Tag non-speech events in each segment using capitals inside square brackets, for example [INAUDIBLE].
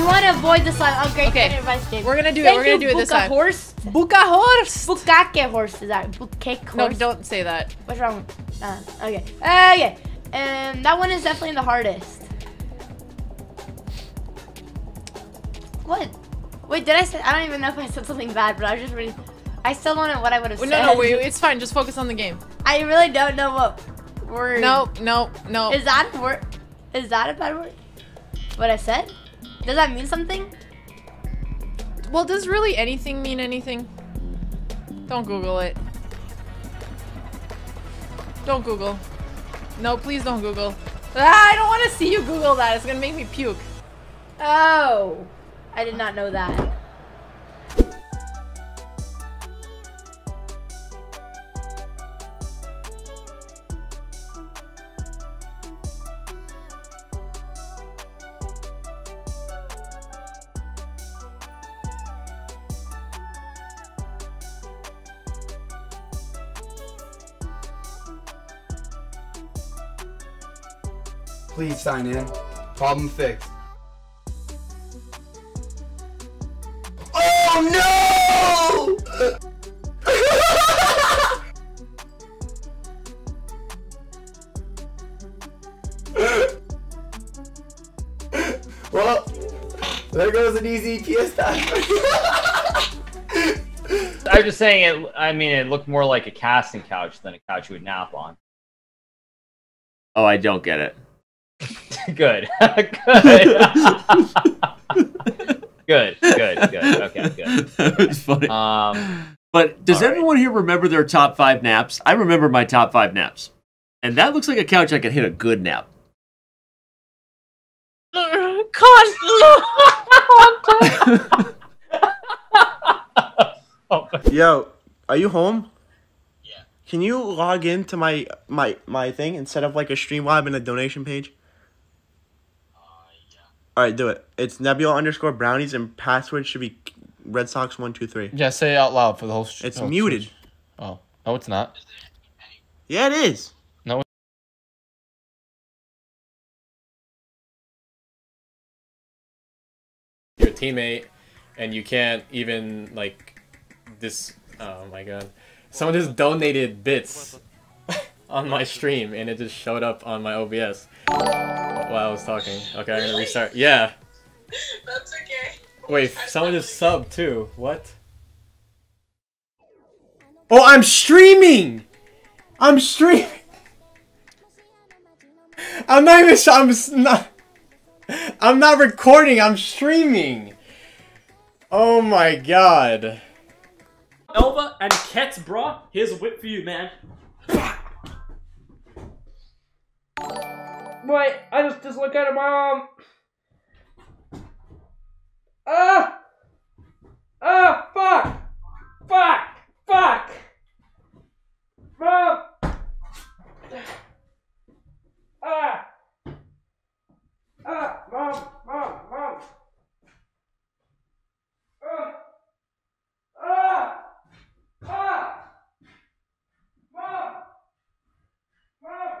You want to avoid the slime. Oh, great. Okay. Advice. We're gonna do it. Thank We're gonna do it this Buka time. horse. Buka horse. Bukake horse is that? Bukake horse. No, don't say that. What's wrong? Uh, okay. Uh, okay. Um, that one is definitely the hardest. What? Wait, did I say? I don't even know if I said something bad, but I was just really. I still don't know what I would have Wait, said. no, no, wait. It's fine. Just focus on the game. I really don't know what word. No, no, no. Is that a word? Is that a bad word? What I said? Does that mean something? Well, does really anything mean anything? Don't Google it. Don't Google. No, please don't Google. Ah, I don't want to see you Google that. It's gonna make me puke. Oh, I did not know that. Please sign in. Problem fixed. Oh no! [LAUGHS] well, there goes an easy PS time. [LAUGHS] I'm just saying it. I mean, it looked more like a casting couch than a couch you would nap on. Oh, I don't get it. [LAUGHS] good, [LAUGHS] good, good, good, good. Okay, good. [LAUGHS] that was funny. Um, but does all right. everyone here remember their top five naps? I remember my top five naps. And that looks like a couch I could hit a good nap. Yo, are you home? Yeah. Can you log into my my my thing instead of like a stream Streamlab and a donation page? Yeah. All right, do it. It's Nebula underscore brownies and password should be Red Sox one two three. Yeah, say it out loud for the whole. Sh- It's whole muted. Twitch. Oh no, it's not. Yeah, it is. No. your teammate and you can't even like this oh my god someone just donated bits [LAUGHS] on my stream and it just showed up on my obs while i was talking okay i'm gonna restart yeah [LAUGHS] That's okay. wait someone just subbed too what oh i'm streaming i'm streaming [LAUGHS] i'm not even i'm not [LAUGHS] I'm not recording, I'm streaming. Oh my god. Elva and Kets, bro. Here's a whip for you, man. Wait, I just dislocated my arm. Ah! Ah! Fuck! Fuck! Fuck! Mom! Ah! Mom! Mom! Mom! Ah! Ah! Ah! Mom! Mom!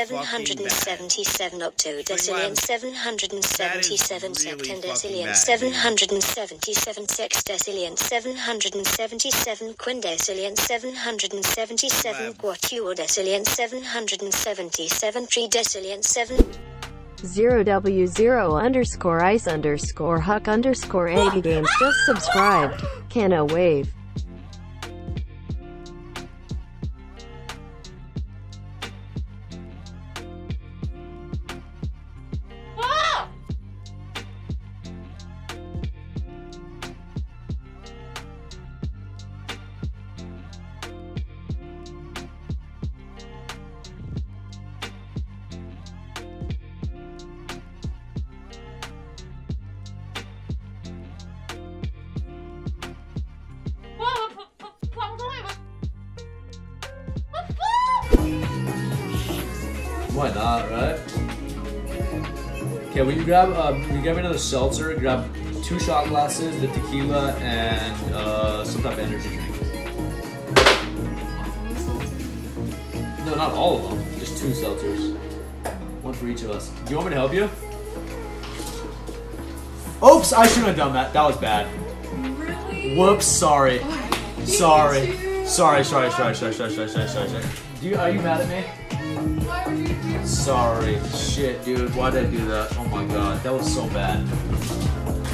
777 octodecillion, 777 septendecillion, 777 sexdecillion, 777 quindecillion, 777 quatuordecillion, 777 tridecillion, 7... 0W0 underscore ice underscore huck underscore 80 games. Just subscribed. Canna wave. Why not, right? Okay, will you grab uh, you grab another seltzer? Grab two shot glasses, the tequila, and uh, some type of energy drink. No, not all of them. Just two seltzers. One for each of us. Do you want me to help you? Oops, I shouldn't have done that. That was bad. Really? Whoops, sorry. Sorry. Sorry, sorry, sorry, sorry, sorry, sorry, sorry, sorry, sorry. Do you, are you mad at me? Why would you do Sorry. Shit, dude. Why did I do that? Oh my god. That was so bad.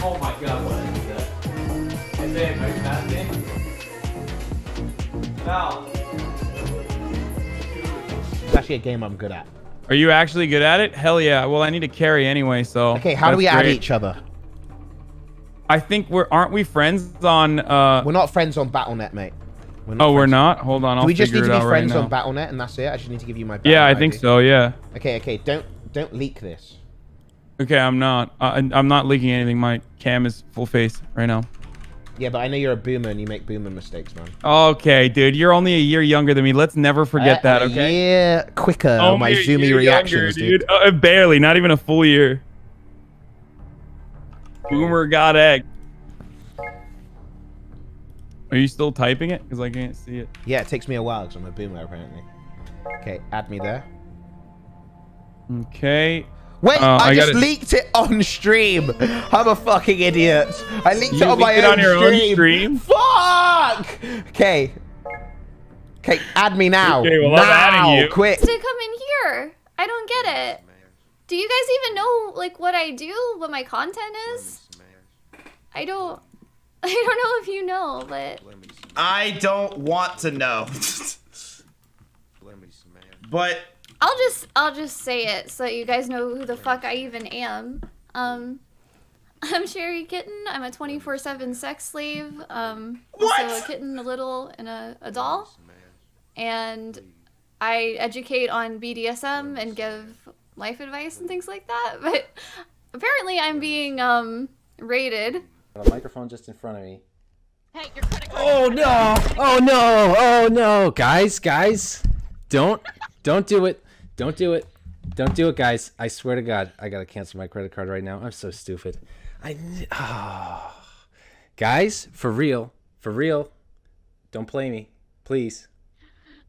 Oh my god, why did I do that? Hey, babe, are you mad at me? Val. It's actually a game I'm good at. Are you actually good at it? Hell yeah. Well, I need to carry anyway, so. Okay, how do that's we add great. each other? I think we're aren't we friends on uh We're not friends on BattleNet, mate. We're Oh, we're not? Hold on, I'll Do we just need to be out right friends on BattleNet and that's it? I just need to give you my Yeah, I think ID. so, yeah. Okay, okay, don't don't leak this. Okay, I'm not. Uh, I'm not leaking anything. My cam is full face right now. Yeah, but I know you're a boomer and you make boomer mistakes, man. Okay, dude, you're only a year younger than me. Let's never forget Uh, that, a okay? year quicker on my zoomy reactions, younger, dude. Uh, barely, not even a full year. Boomer got egg. Are you still typing it? Because I can't see it. Yeah, it takes me a while because I'm a boomer apparently. Okay, add me there. Okay. Wait, Uh, I, just gotta- leaked it on stream. I'm a fucking idiot. I leaked You it on my leaked it own, on your own stream. stream? Fuck! Okay. Okay, add me now. Okay, well, I'm now, adding you. quick. to come in here. I don't get it. Do you guys even know like what I do, what my content is? I don't. [LAUGHS] I don't know if you know, but I don't want to know. [LAUGHS] but I'll just I'll just say it so you guys know who the fuck I even am. Um, [LAUGHS] I'm Sherry Kitten. I'm a 24/7 sex slave. Um, also a kitten, a little, and a, a doll. And I educate on BDSM and give life advice and things like that. But apparently, I'm being um rated. A microphone just in front of me. Oh no! Oh no! Oh no! Guys, guys, don't, don't do it! Don't do it! Don't do it, guys! I swear to God, I gotta cancel my credit card right now. I'm so stupid. I, kn- ah. [SIGHS] guys, for real, for real, don't play me, please.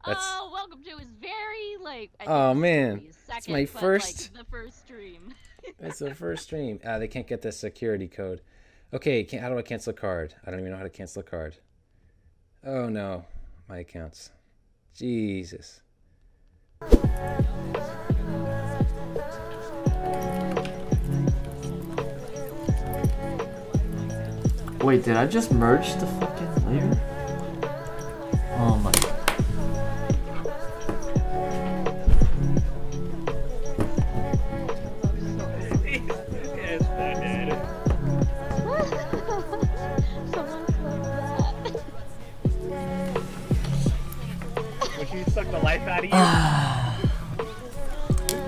That's. Oh, welcome to his very like. I Oh man, his it's my but, like, first. the first stream. That's the first stream. Ah, they can't get the security code. Okay, how do I cancel a card? I don't even know how to cancel a card. Oh no, my accounts. Jesus. Wait, did I just merge the suck the life out of you? [SIGHS]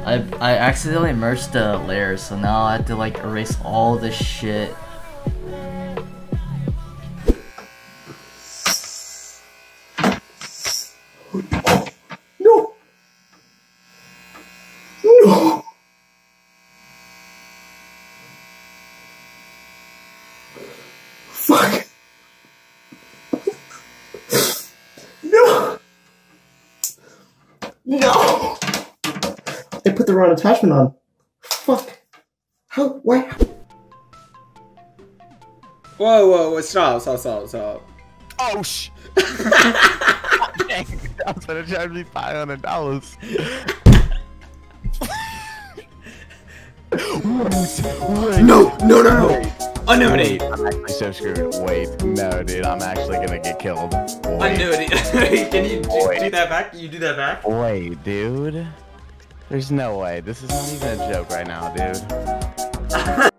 I I accidentally merged the layers, so now I have to like erase all this shit. No! No! Fuck! No! No! I put the wrong attachment on. Fuck. How? Why? Whoa, whoa, whoa, stop, stop, stop, stop. Oh sh! I was gonna charge me five hundred dollars. No, no, no, no! Unnominate. I'm actually so screwed. Wait, no, dude, I'm actually gonna get killed. I knew it. Can you do, do that back? You do that back? Wait, dude. There's no way. This is not even a joke right now, dude. [LAUGHS]